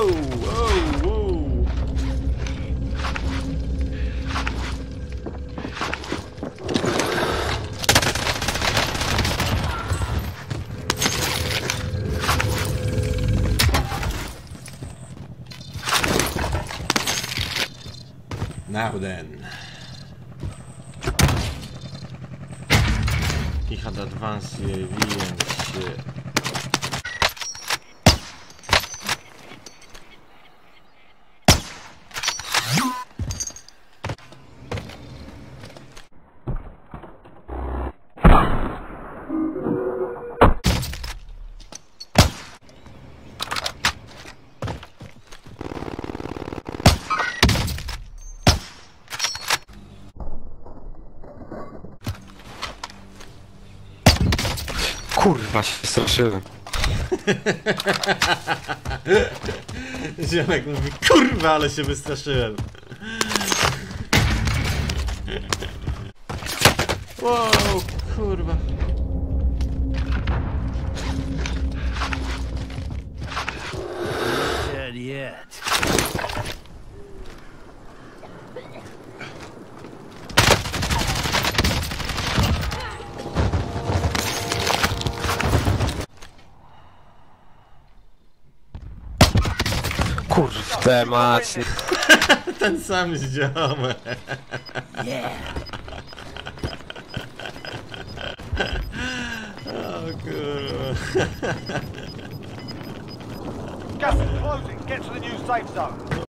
Oh, oh, oh. Whoa, whoa. Nou dan. Ik had advanced, więc... Kurwa się straszyłem. Ziomek mówi, kurwa, ale się wystraszyłem. Wow, kurwa. Dead yet. Kurde mać. Ten sam ziomek. O kurwa. Gas is closing. Get to the new safe zone.